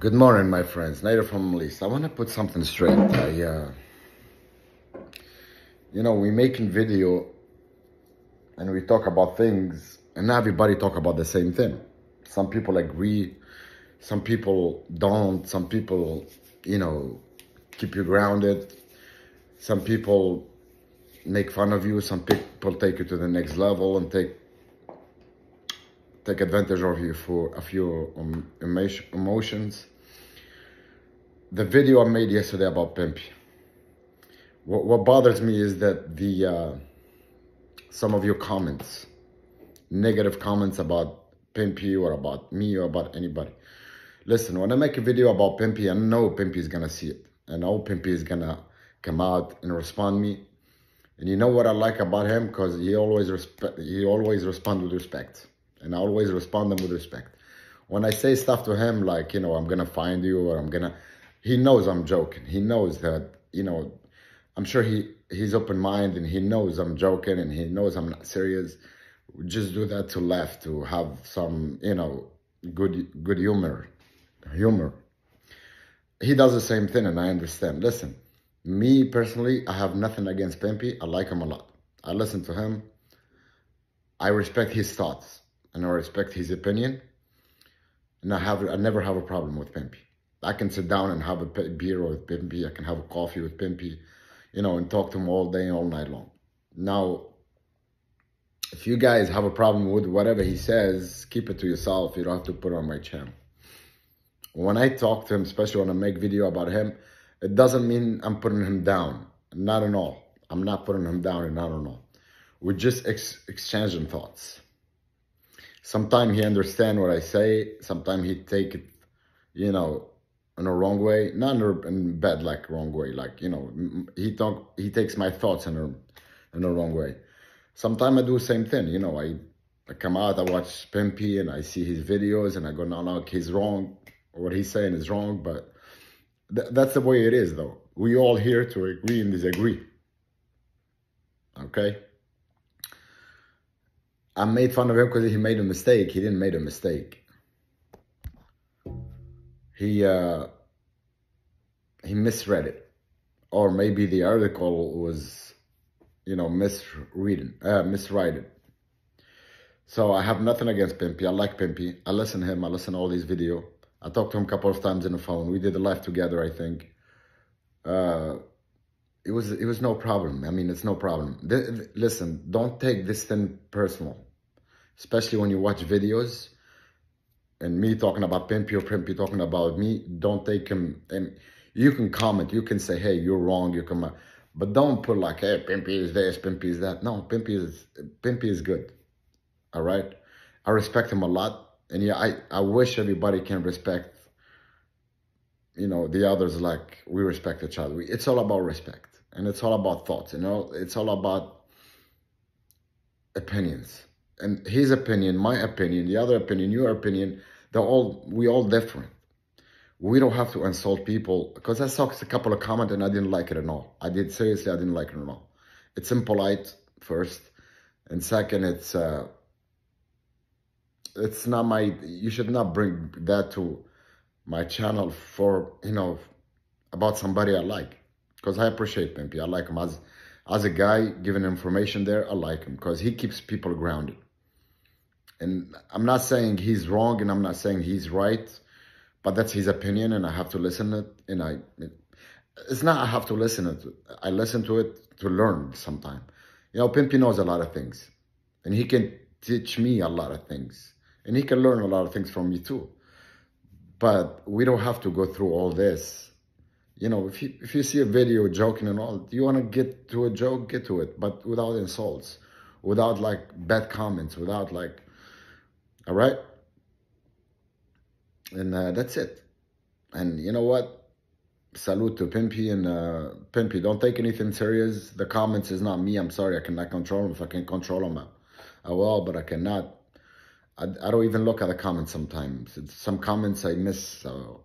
Good morning, my friends. Nader from Melissa. I want to put something straight. I, uh, you know, we making video and we talk about things, and everybody talk about the same thing. Some people agree, some people don't. Some people, you know, keep you grounded. Some people make fun of you. Some people take you to the next level and take take advantage of you for a few um, emotions. The video I made yesterday about Pimpy. What, what bothers me is that the uh, some of your comments, negative comments about Pimpy or about me or about anybody. Listen, when I make a video about Pimpy, I know Pimpy is gonna see it. I know Pimpy is gonna come out and respond me. And you know what I like about him? Because he always respect he always respond with respect and I always respond them with respect. When I say stuff to him like, you know, I'm gonna find you or I'm gonna, he knows I'm joking. He knows that, you know, I'm sure he he's open minded and he knows I'm joking and he knows I'm not serious. Just do that to laugh, to have some, you know, good good humor, humor. He does the same thing, and I understand. Listen, me personally, I have nothing against Pimpy. I like him a lot. I listen to him. I respect his thoughts and I respect his opinion. And I have I never have a problem with Pimpy. I can sit down and have a beer with Pimpy. I can have a coffee with Pimpy, you know, and talk to him all day, and all night long. Now, if you guys have a problem with whatever he says, keep it to yourself. You don't have to put it on my channel. When I talk to him, especially when I make video about him, it doesn't mean I'm putting him down. Not at all. I'm not putting him down and not at all. We're just ex exchanging thoughts sometimes he understand what I say. Sometimes he take it, you know, in a wrong way. Not in, a, in bad, like wrong way. Like, you know, he talk, he takes my thoughts in a, in a wrong way. Sometimes I do the same thing. You know, I, I come out, I watch Pimpy and I see his videos and I go, no, no, he's wrong. What he's saying is wrong. But th that's the way it is, though. We all here to agree and disagree. Okay? I made fun of him because he made a mistake. He didn't make a mistake. He uh, he misread it, or maybe the article was, you know, misreading, uh, miswriting. So I have nothing against Pimpy. I like Pimpy. I listen to him. I listen to all these video. I talked to him a couple of times on the phone. We did a live together, I think. Uh, it was it was no problem. I mean, it's no problem. listen, don't take this thing personal, especially when you watch videos and me talking about Pimpy or Pimpy talking about me. Don't take him and you can comment. You can say, hey, you're wrong. You come, but don't put like, hey, Pimpy is this, Pimpy is that. No, Pimpy is Pimpy is good. All right, I respect him a lot, and yeah, I I wish everybody can respect you know, the others like we respect each other. It's all about respect and it's all about thoughts, you know, it's all about opinions. And his opinion, my opinion, the other opinion, your opinion, they're all, we all different. We don't have to insult people because I saw a couple of comments and I didn't like it at all. I did seriously, I didn't like it at all. It's impolite first. And second, it's, uh, it's not my, you should not bring that to my channel for, you know, about somebody I like. Because I appreciate Pimpy. I like him. As, as a guy giving information there, I like him. Because he keeps people grounded. And I'm not saying he's wrong and I'm not saying he's right. But that's his opinion and I have to listen to it. And I, it, it's not I have to listen to it. I listen to it to learn sometime. You know, Pimpy knows a lot of things. And he can teach me a lot of things. And he can learn a lot of things from me too. But we don't have to go through all this. You know, if you, if you see a video joking and all, you want to get to a joke, get to it, but without insults, without like bad comments, without like, all right? And uh, that's it. And you know what? Salute to Pimpy and uh, Pimpy. Don't take anything serious. The comments is not me. I'm sorry. I cannot control them. If I can control them, I will, but I cannot. I, I don't even look at the comments sometimes. It's, some comments I miss. So.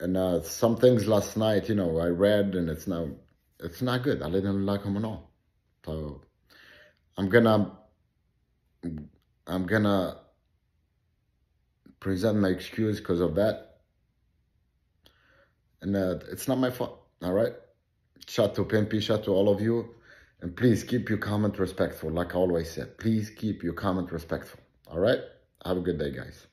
And uh, some things last night, you know, I read and it's now, it's not good. I didn't like them at all. So I'm gonna, I'm gonna present my excuse because of that. And uh, it's not my fault, all right? Shout to Pimpy, shout to all of you. And please keep your comment respectful, like I always said. Please keep your comment respectful, all right? Have a good day, guys.